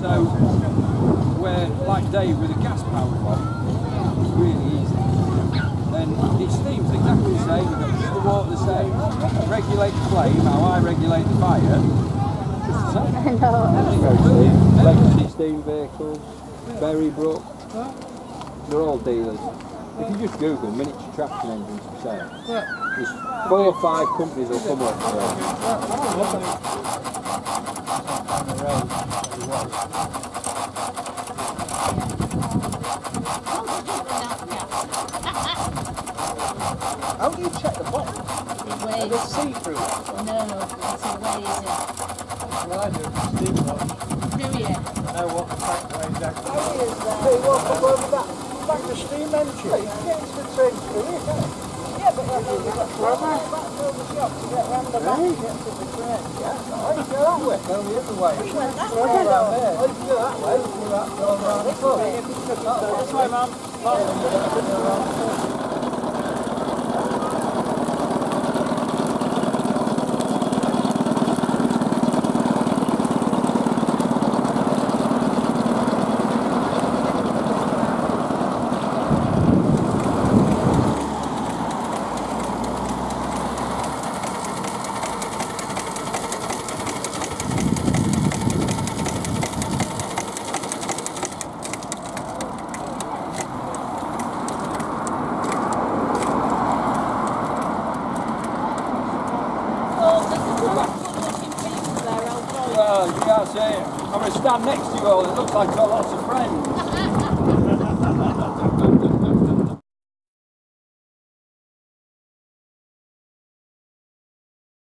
So, where, like Dave with a gas powered one, it's really easy. Then it steams exactly the same, you've got just the water the same, regulate the flame, how I regulate the fire, just the same. I know. Everything goes steam. Legacy steam vehicles, Berrybrook, they're all dealers. If you just Google miniature traction engines for sale, there's four or five companies will come up for it. How do you check the box? It Are they weighs. see-through? No, it's a weighs Well, I do. Steam watch. Do you? I know what the tank weighs actually. Hey, what problem with that? Like the steam engine. You get the train through it, Yeah, but you've got to go back to the shop to get round the back and get to the train. Yeah, I can go that way. Go the other way. Go around there. I can go that way. Do that, go around the front. This way, man. Oh, there's a couple of good-looking Uh, say, I'm going to stand next to you all, it looks like you've got lots of friends.